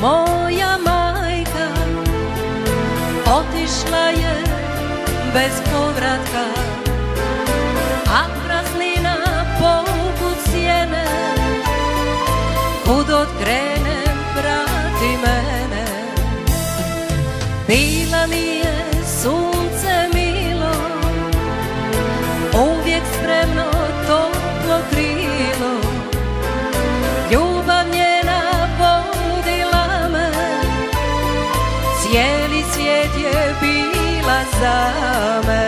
moja majka Otišla je bez povratka A praslina poput sjene Kud odkrenem prati mene. Bila mi je sunce milo Uvijek spremno bila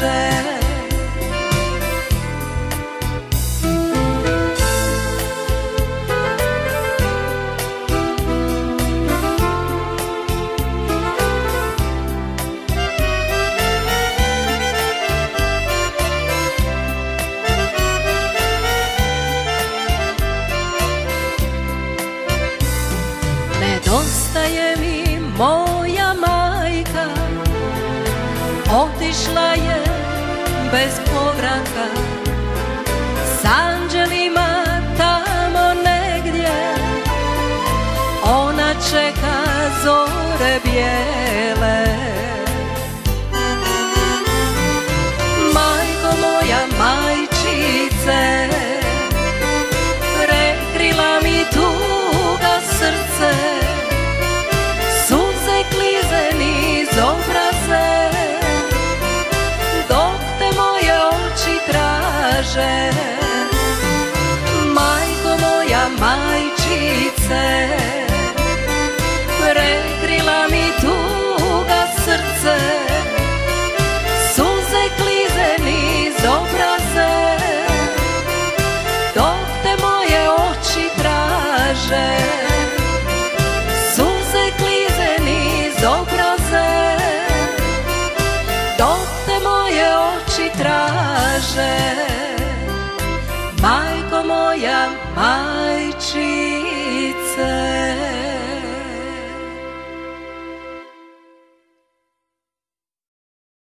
traže Nedostaje mi moja majka Otišla je bez povratka S anđelima tamo negdje Ona čeka zore bijele majčice Prekrila mi tuga srce. Suze klize niz obraze. Dok te moje oči traže Suze klize niz obraze. Dok te moje oči traže Majko moja majčica